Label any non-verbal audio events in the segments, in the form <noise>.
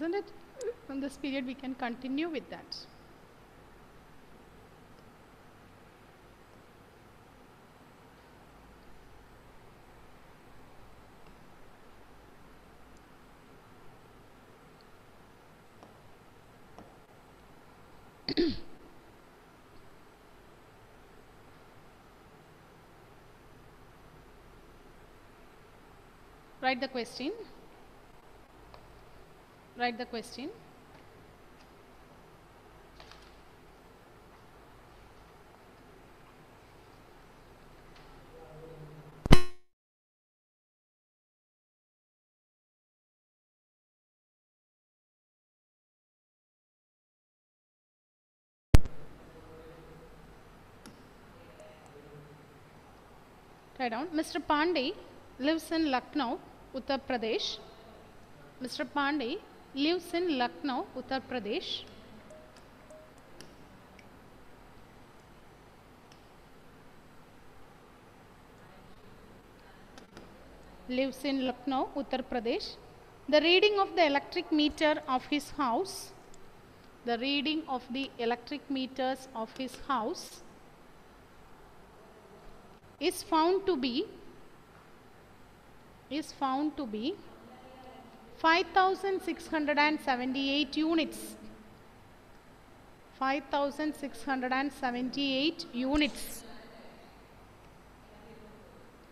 Isn't it? From this period, we can continue with that. Write the question. Write the question. Write down. Mr. Pandey lives in Lucknow, Uttar Pradesh. Mr. Pandey lives in Lucknow, Uttar Pradesh. Lives in Lucknow, Uttar Pradesh. The reading of the electric meter of his house. The reading of the electric meters of his house is found to be is found to be 5678 units. 5678 units.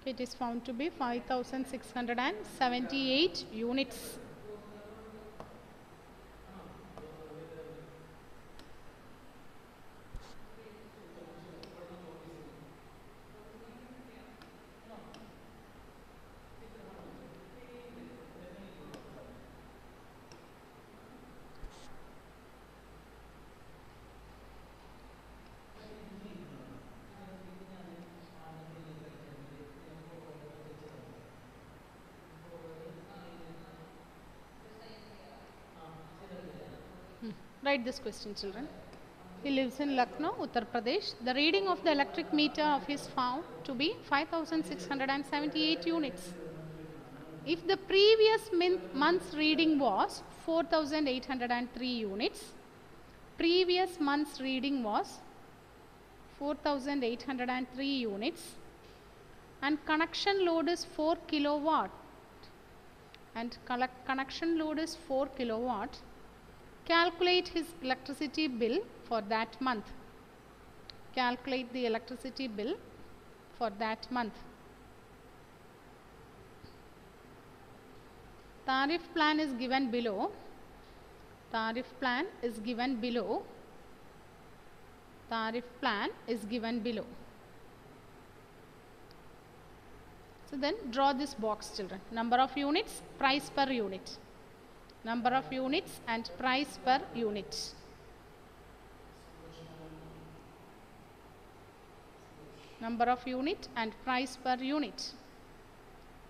It is found to be 5678 units Write this question, children. He lives in Lucknow, Uttar Pradesh. The reading of the electric meter of his found to be 5678 units. If the previous month's reading was 4803 units, previous month's reading was 4803 units and connection load is 4 kilowatt and connection load is 4 kilowatt calculate his electricity bill for that month. Calculate the electricity bill for that month. Tariff plan is given below. Tariff plan is given below. Tariff plan is given below. So then draw this box children. Number of units price per unit number of units and price per unit. Number of unit and price per unit.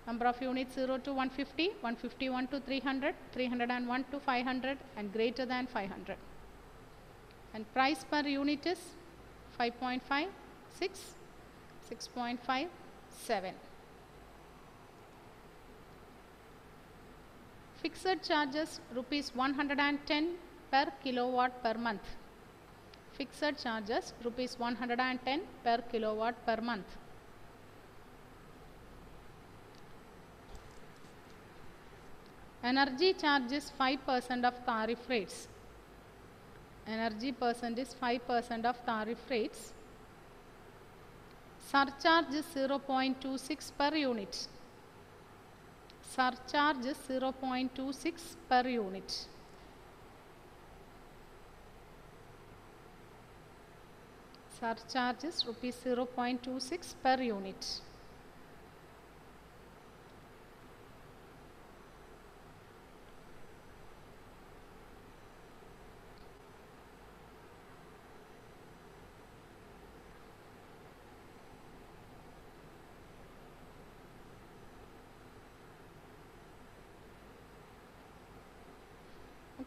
Number of units 0 to 150 151 to 300 301 to 500 and greater than 500 and price per unit is 5.5 6 6.5 7 Fixed charges rupees 110 per kilowatt per month. Fixed charges rupees 110 per kilowatt per month. Energy charge is 5% of tariff rates. Energy percent is 5% of tariff rates. Surcharge is 0.26 per unit surcharge is 0.26 per unit. Surcharge is rupees 0.26 per unit.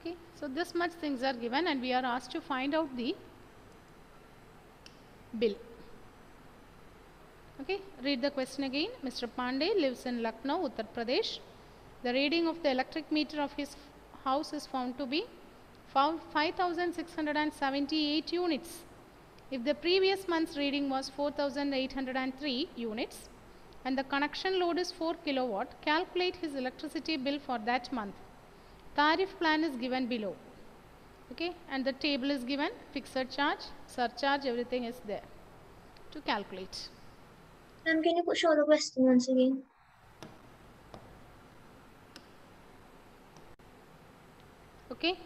okay so this much things are given and we are asked to find out the bill okay read the question again mr pandey lives in lucknow uttar pradesh the reading of the electric meter of his house is found to be 5678 units. If the previous month's reading was 4803 units and the connection load is 4 kilowatt, calculate his electricity bill for that month. Tariff plan is given below. Okay, and the table is given fixed charge, surcharge, everything is there to calculate. Ma'am, can you show the question once again? Okay,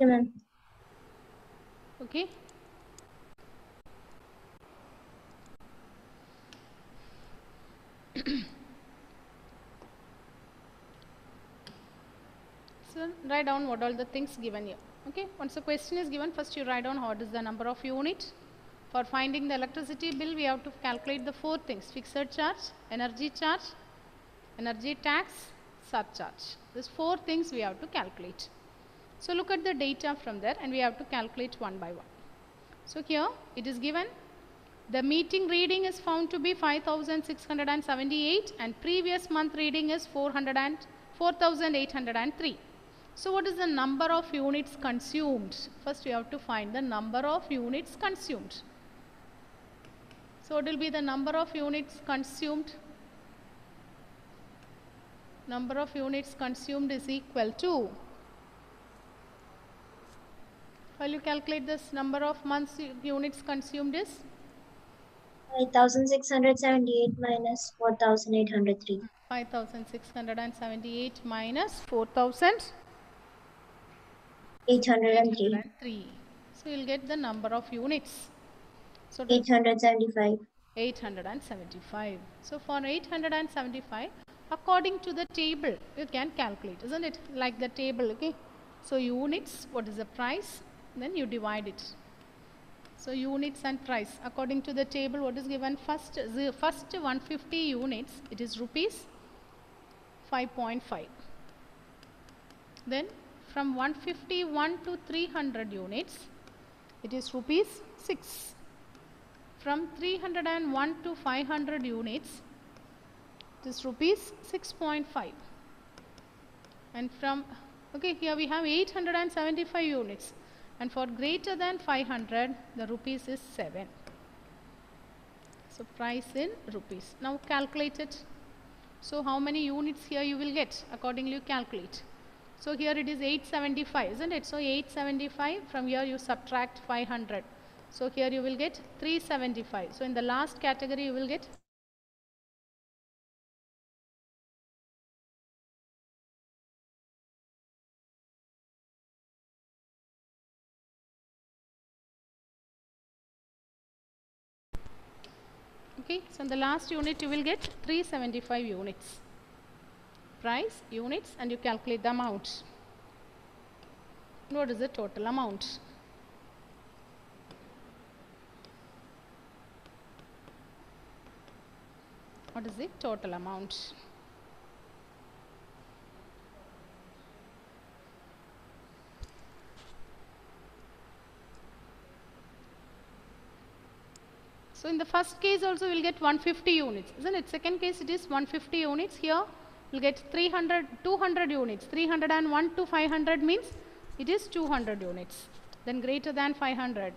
ma'am. Okay. <clears throat> so write down what all the things given here. Okay. Once the question is given, first you write down what is the number of unit. For finding the electricity bill, we have to calculate the four things: fixed charge, energy charge, energy tax, surcharge. These four things we have to calculate. So look at the data from there and we have to calculate one by one. So here it is given the meeting reading is found to be 5678 and previous month reading is 400 4803. So what is the number of units consumed? First we have to find the number of units consumed. So what will be the number of units consumed? Number of units consumed is equal to while you calculate this number of months units consumed is 5678 minus 4803. 5678 minus 4003. 803. So you'll get the number of units. So 875. 875. So for 875, according to the table, you can calculate, isn't it? Like the table, okay? So units, what is the price? Then you divide it. So units and price. According to the table, what is given first? The first 150 units, it is rupees 5.5. Then from 151 to 300 units, it is rupees 6. From 301 to 500 units, it is rupees 6.5. And from, okay, here we have 875 units. And for greater than 500, the rupees is 7. So price in rupees. Now calculate it. So how many units here you will get? Accordingly you calculate. So here it is 875, isn't it? So 875, from here you subtract 500. So here you will get 375. So in the last category you will get so in the last unit you will get 375 units. Price, units and you calculate the amount. What is the total amount? What is the total amount? So in the first case also we'll get 150 units, isn't it? Second case it is 150 units. Here we'll get 300, 200 units. 301 to 500 means it is 200 units. Then greater than 500.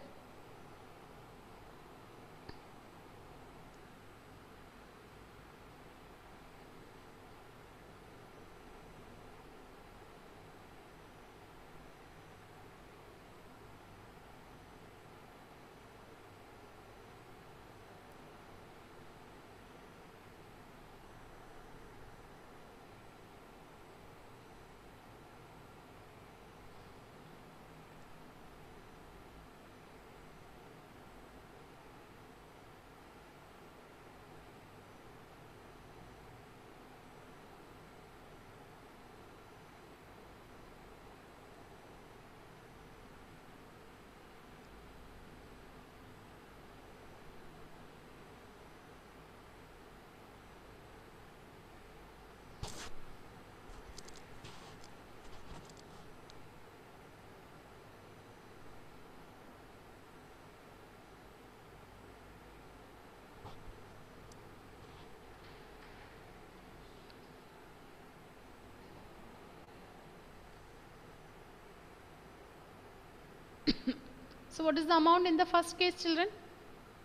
So what is the amount in the first case children?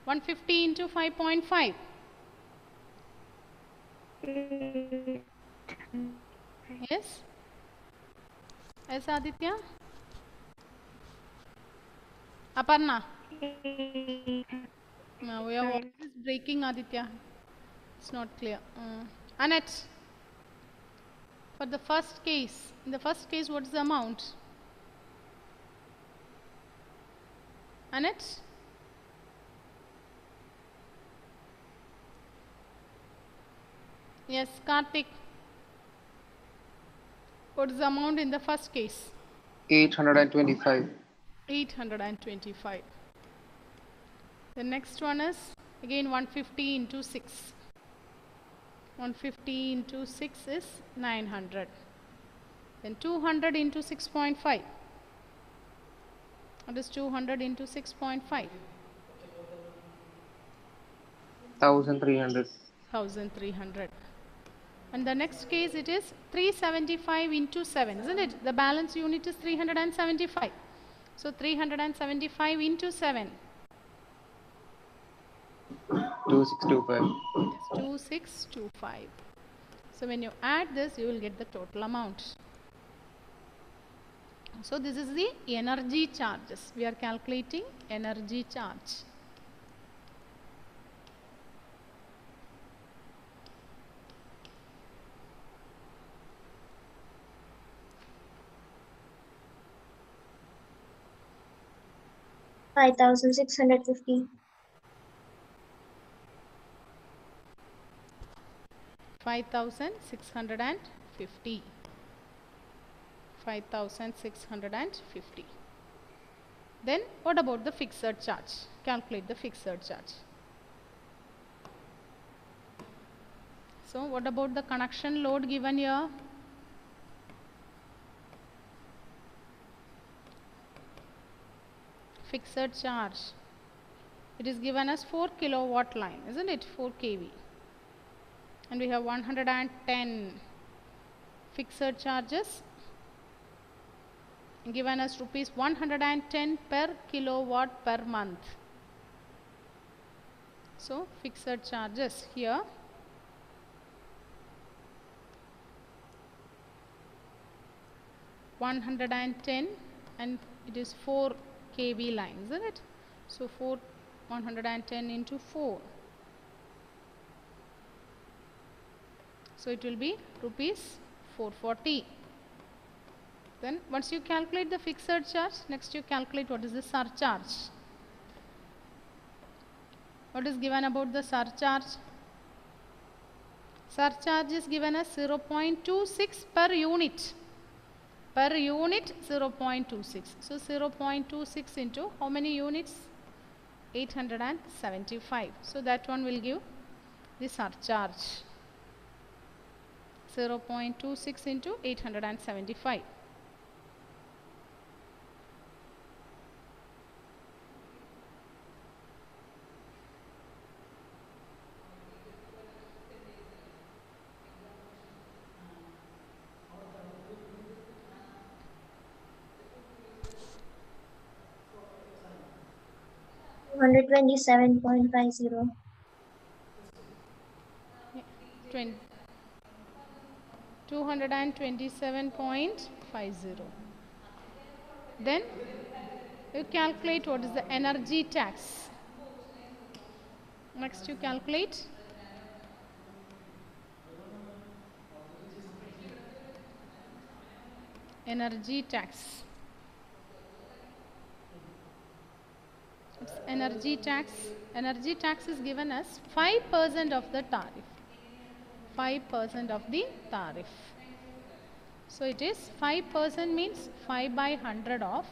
150 into 5.5. Yes? Yes, Aditya? Aparna? No, your voice is breaking, Aditya. It's not clear. Uh, Annette? For the first case, in the first case, what is the amount? Annette? Yes, Karthik. What is the amount in the first case? 825. 825. The next one is again 150 into 6. 150 into 6 is 900. Then 200 into 6.5. What is 200 into 6.5? 1300. 1300. And the next case it is 375 into 7, isn't it? The balance unit is 375. So 375 into 7 2625. 2625. So when you add this, you will get the total amount. So this is the energy charges. We are calculating energy charge. Five thousand six hundred fifty. 5650 5650 then what about the fixed charge? Calculate the fixed charge. So what about the connection load given here? Fixed charge. It is given as 4 kilowatt line isn't it? 4 kV. And we have 110 fixed charges given as rupees 110 per kilowatt per month. So, fixed charges here one hundred and ten and it is four kV line, isn't it? So four one hundred and ten into four. So it will be rupees 440. Then once you calculate the fixed charge, next you calculate what is the surcharge. What is given about the surcharge? Surcharge is given as 0.26 per unit. Per unit 0.26. So 0.26 into how many units? 875. So that one will give the surcharge. 0.26 into 875. Two hundred twenty-seven point five zero. Yeah, 20 227.50 then you calculate what is the energy tax. Next you calculate. Energy tax energy tax energy tax is given as 5% of the tariff 5% of the tariff. So it is 5% means 5 by 100 of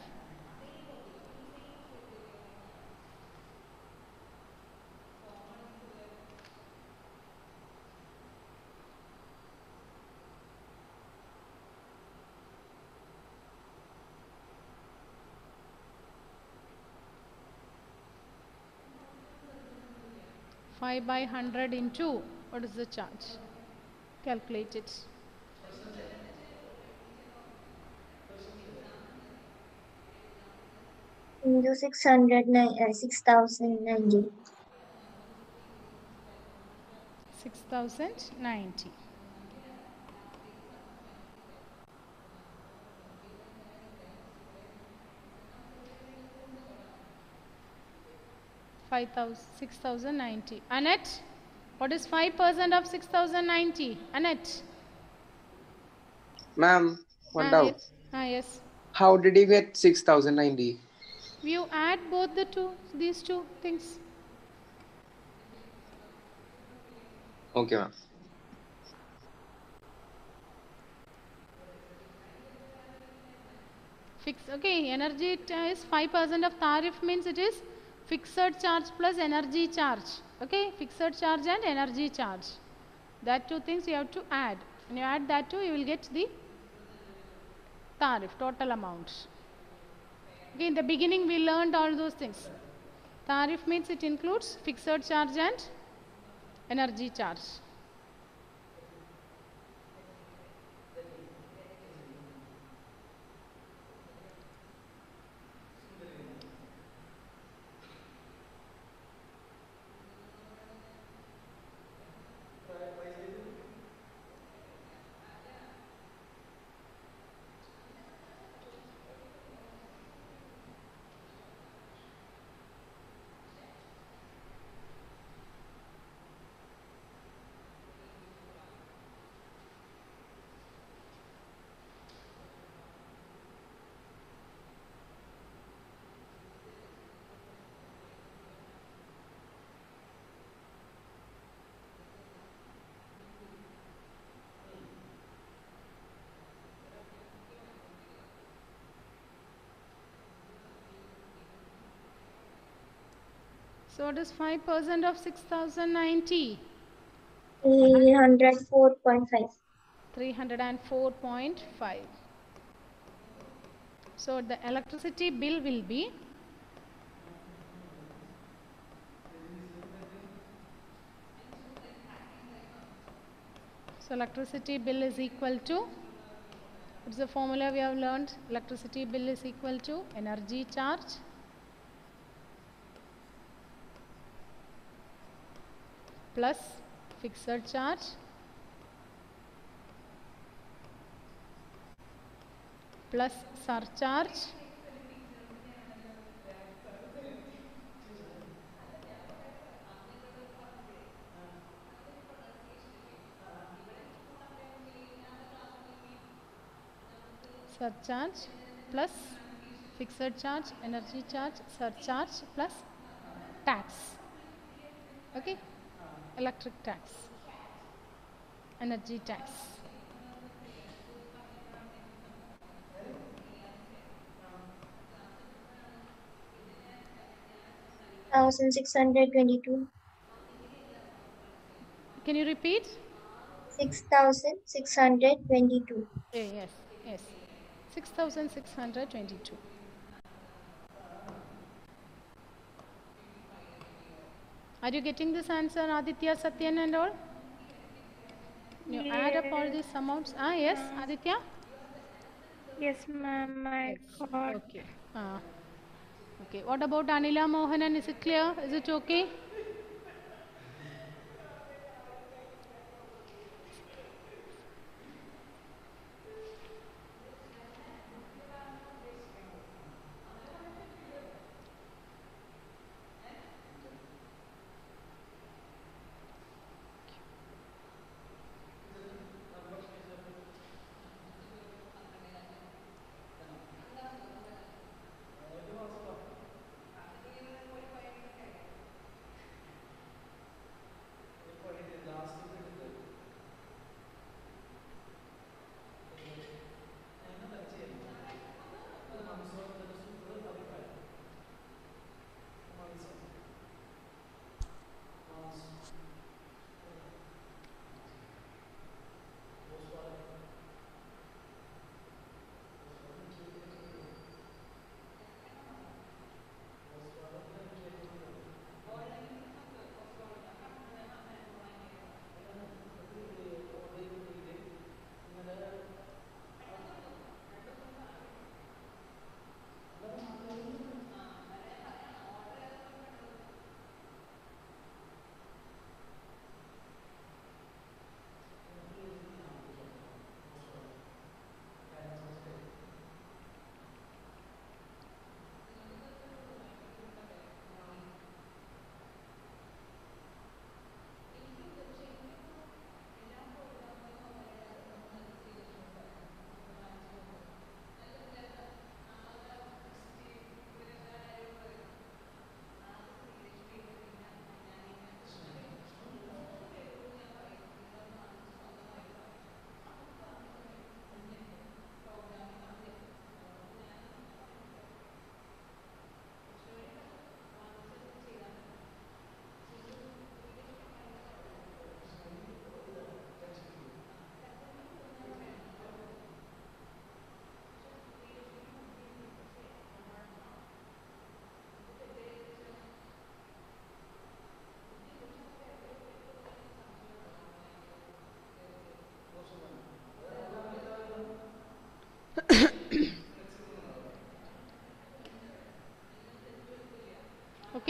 five by hundred into what is the charge? Calculate it. into 600, ni- uh, 6090. 6090. Five thousand six thousand ninety. Annette, what is five percent of six thousand ninety? Annette. Ma'am, one Ah, doubt. yes. Ah, yes. How did you get 6090? You add both the two, these two things. Okay, ma'am. Fix, okay, energy it is 5% of tariff means it is fixed charge plus energy charge. Okay, fixed charge and energy charge. That two things you have to add. When you add that two, you will get the tariff, total amount. Okay, in the beginning we learned all those things. Tariff means it includes fixed charge and energy charge. So what is 5% of 6090? 304.5. 304.5. So the electricity bill will be So electricity bill is equal to what's the formula we have learned? Electricity bill is equal to energy charge plus fixed charge plus surcharge surcharge plus fixed charge energy charge surcharge plus tax okay electric tax energy tax 6,622. can you repeat 6,622. Eh, yes yes 6622 are you getting this answer aditya satyan and all? You add up all these amounts. Ah yes aditya? Yes, ma'am, I got. okay. Ah. Okay. What about anila mohanan? Is it clear? Is it okay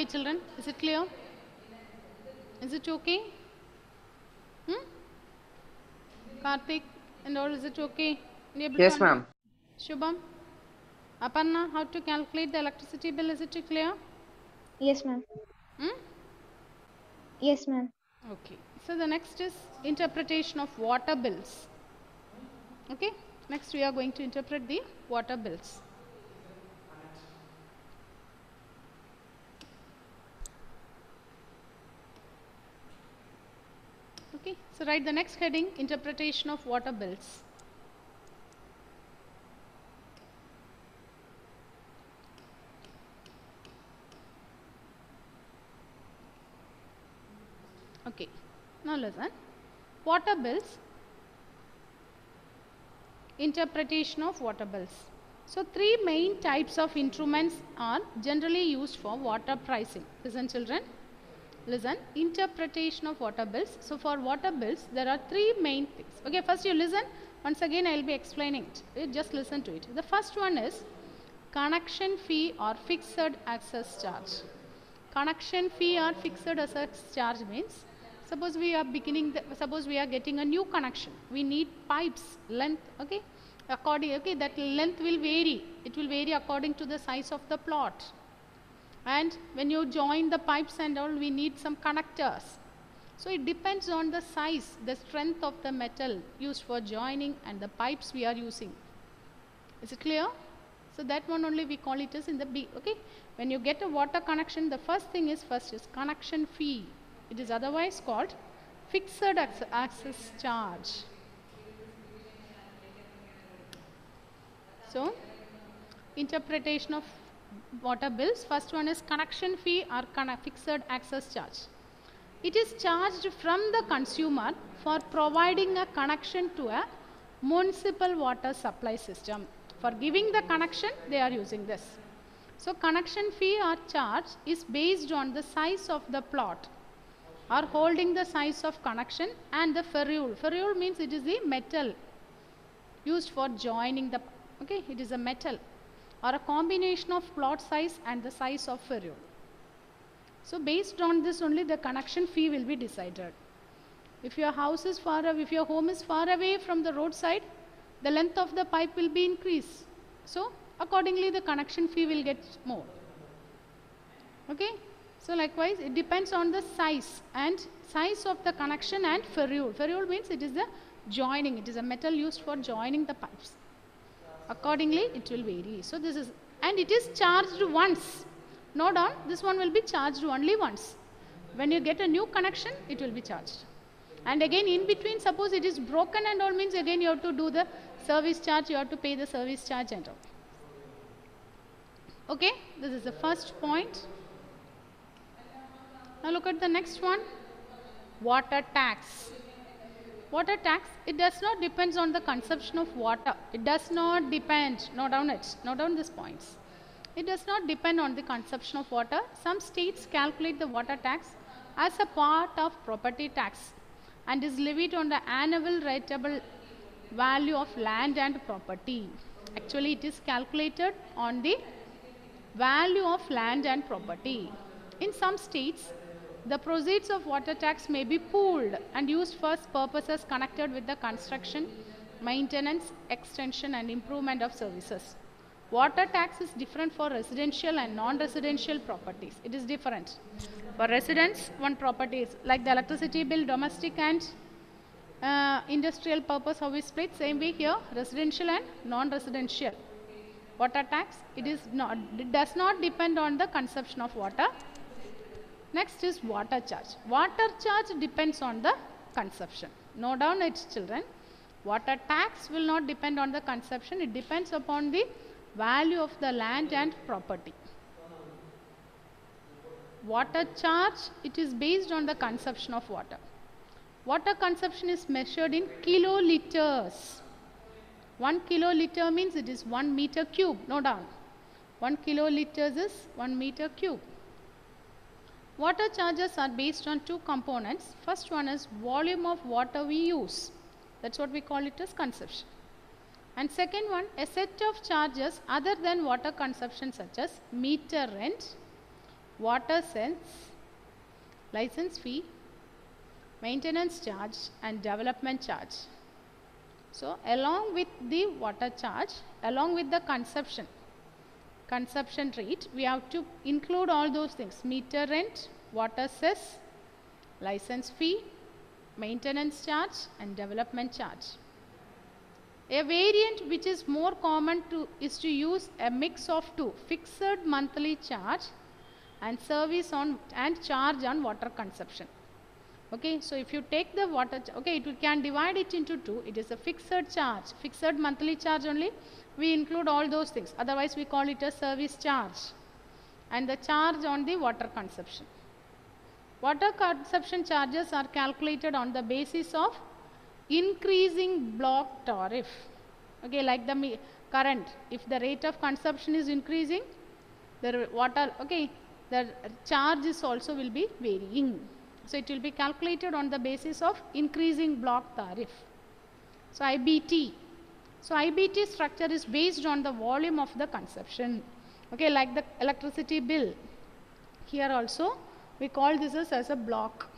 okay, children? Is it clear? Is it okay? Hmm? Karthik and all, is it okay? You Yes, ma'am. Shubham? Aparna, how to calculate the electricity bill? Is it clear? Yes, ma'am. Hmm? Yes, ma'am. Okay. So the next is interpretation of water bills. Okay. Next we are going to interpret the water bills. Okay. So write the next heading interpretation of water bills. Okay. Now listen. Water bills. Interpretation of water bills. So three main types of instruments are generally used for water pricing. Listen children. Listen. Interpretation of water bills. So for water bills there are three main things. Okay first you listen. Once again I will be explaining it. Just listen to it. The first one is connection fee or fixed access charge connection fee or fixed access charge means suppose we are beginning the, suppose we are getting a new connection we need pipes length okay according okay that length will vary it will vary according to the size of the plot and when you join the pipes and all we need some connectors so it depends on the size the strength of the metal used for joining and the pipes we are using is it clear? So that one only we call it as in the B. Okay. When you get a water connection, the first thing is first is connection fee. It is otherwise called fixed access charge. So interpretation of water bills. First one is connection fee or fixed access charge. It is charged from the consumer for providing a connection to a municipal water supply system. For giving the connection, they are using this. So connection fee or charge is based on the size of the plot or holding the size of connection and the ferrule. Ferrule means it is the metal used for joining the okay it is a metal or a combination of plot size and the size of ferrule. So based on this only the connection fee will be decided. If your house is far away, if your home is far away from the roadside, the length of the pipe will be increased. So accordingly the connection fee will get more. Okay. So likewise it depends on the size and size of the connection and ferrule. Ferrule means it is the joining. It is a metal used for joining the pipes. Accordingly it will vary. So this is and it is charged once. No down this one will be charged only once. When you get a new connection it will be charged. And again in between suppose it is broken and all means again you have to do the service charge you have to pay the service charge and all. Okay, this is the first point. Now look at the next one. Water tax. Water tax, it does not depends on the consumption of water. It does not depend, note down it, note down these points. It does not depend on the consumption of water. Some states calculate the water tax as a part of property tax and is levied on the annual rateable value of land and property. Actually, it is calculated on the value of land and property. In some states, the proceeds of water tax may be pooled and used for purposes connected with the construction, maintenance, extension and improvement of services. Water tax is different for residential and non-residential properties. It is different. For residents, one property is like the electricity bill, domestic and uh, industrial purpose how we split same way here residential and non-residential water tax it is not it does not depend on the consumption of water next is water charge. Water charge depends on the consumption no down its children. Water tax will not depend on the consumption it depends upon the value of the land and property. Water charge it is based on the consumption of water. Water consumption is measured in kiloliters. 1 kiloliter means it is 1 meter cube no down 1 kiloliters is 1 meter cube water charges are based on two components. First one is volume of water we use. That's what we call it as consumption. And second one a set of charges other than water consumption such as meter rent water cess, license fee, maintenance charge and development charge. So, along with the water charge, along with the consumption, consumption rate, we have to include all those things, meter rent, water cess, license fee, maintenance charge and development charge. A variant which is more common to is to use a mix of two fixed monthly charge and service on and charge on water consumption. Okay, so if you take the water, okay, it, we can divide it into two. It is a fixed charge, fixed monthly charge only. We include all those things. Otherwise, we call it a service charge and the charge on the water consumption. Water consumption charges are calculated on the basis of increasing block tariff. Okay, like the current, if the rate of consumption is increasing, the water, okay, the charge is also will be varying. So it will be calculated on the basis of increasing block tariff. So IBT. So IBT structure is based on the volume of the consumption. Okay, like the electricity bill. Here also we call this as, as a block.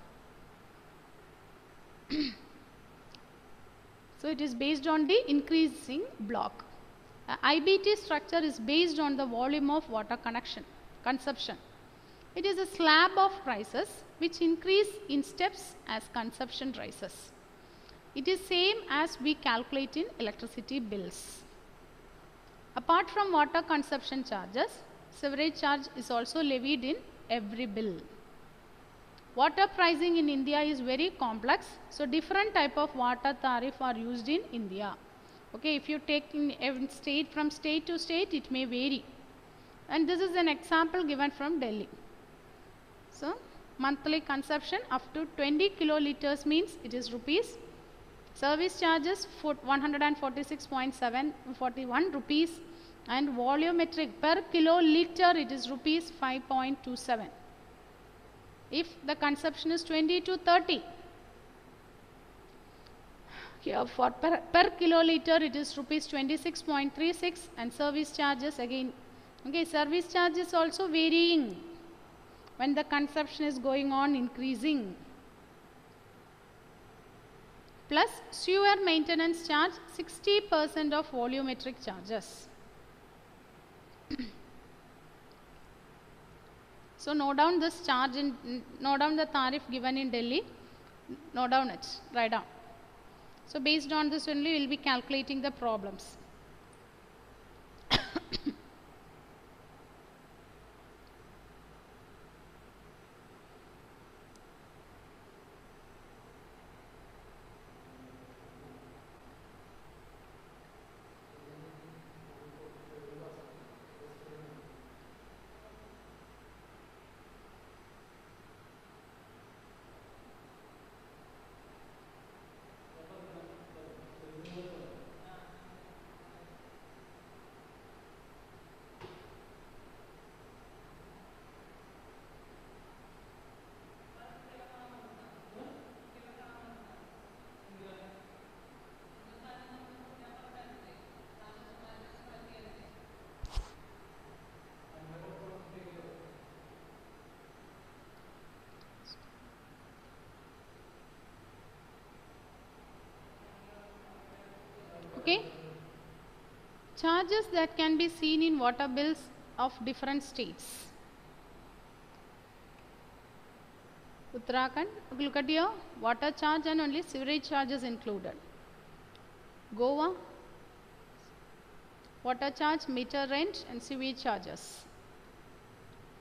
<clears throat> So it is based on the increasing block. Uh, IBT structure is based on the volume of water connection, consumption. It is a slab of prices which increase in steps as consumption rises. It is same as we calculate in electricity bills. Apart from water consumption charges, sewerage charge is also levied in every bill. Water pricing in India is very complex. So, different type of water tariff are used in India. Okay, if you take in state from state to state, it may vary. And this is an example given from Delhi. So, monthly consumption up to 20 kiloliters means it is rupees. Service charges for 146.741 rupees and volumetric per kiloliter it is rupees 5.27 if the consumption is 20 to 30 here for per, per kiloliter it is rupees 26.36 and service charges again. Okay service charges also varying. When the consumption is going on increasing plus sewer maintenance charge 60 percent of volumetric charges <clears throat> So note down this charge in note down the tariff given in Delhi. Note down it. Write down. So based on this only we will be calculating the problems. Okay. Charges that can be seen in water bills of different states. Uttarakhand, look at here, water charge and only sewerage charges included. Goa, water charge, meter rent and sewage charges.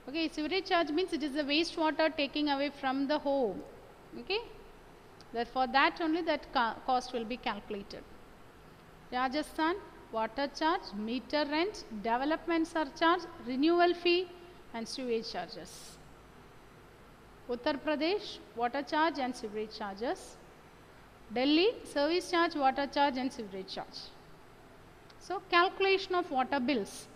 Okay, sewerage charge means it is the wastewater taking away from the home. Okay, therefore that only that cost will be calculated. Rajasthan, water charge, meter rent, development surcharge, renewal fee and sewage charges. Uttar Pradesh, water charge and sewage charges. Delhi, service charge, water charge and sewage charge. So, calculation of water bills.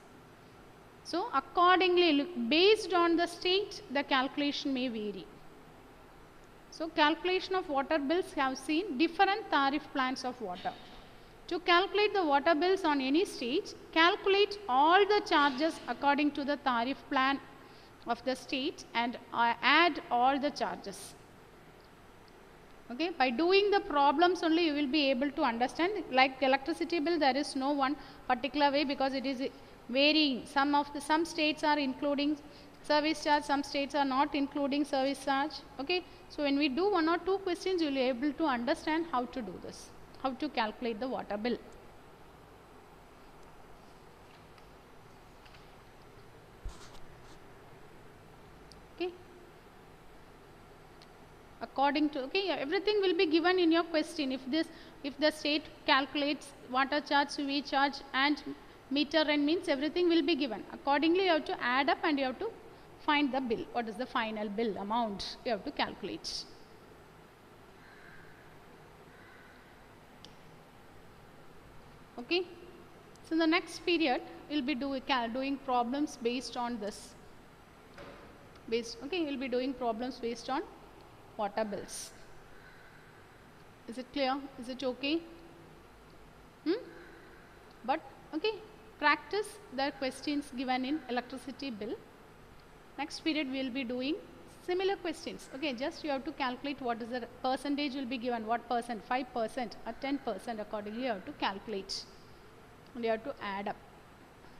So, accordingly, look, based on the state, the calculation may vary. So, calculation of water bills have seen different tariff plans of water. To calculate the water bills on any stage, calculate all the charges according to the tariff plan of the state and uh, add all the charges. Okay, by doing the problems only you will be able to understand. Like electricity bill, there is no one particular way because it is varying. Some of the some states are including service charge, some states are not including service charge. Okay, so when we do one or two questions, you will be able to understand how to do this, how to calculate the water bill. Okay. According to okay everything will be given in your question. If this if the state calculates water charge sewage charge and meter and means everything will be given. Accordingly you have to add up and you have to find the bill. What is the final bill amount you have to calculate okay so in the next period we'll be do, doing problems based on this based okay we'll be doing problems based on water bills. Is it clear? Is it okay? Hmm? But okay, practice the questions given in electricity bill. Next period we will be doing similar questions. Okay, just you have to calculate what is the percentage will be given, what percent, 5% or 10% accordingly you have to calculate. And you have to add up.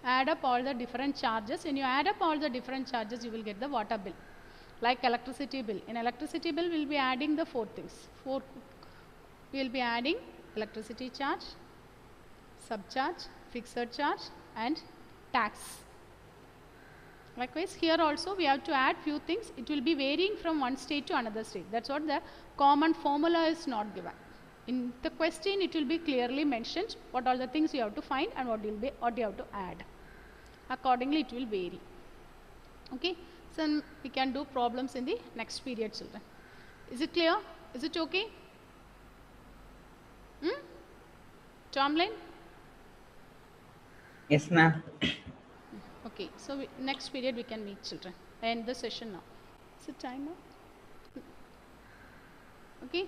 Add up all the different charges. When you add up all the different charges, you will get the water bill like electricity bill. In electricity bill, we will be adding the four things. Four, we will be adding electricity charge, surcharge, fixed charge and tax. Likewise, here also we have to add few things. It will be varying from one state to another state. That's what the common formula is not given. In the question, it will be clearly mentioned what all the things you have to find and what will be what you have to add. Accordingly, it will vary. Okay. So we can do problems in the next period, children. Is it clear? Is it okay? Hmm? Tomlin? Yes, ma'am. Okay. So we, next period we can meet, children. I end the session now. Is it time now? Okay.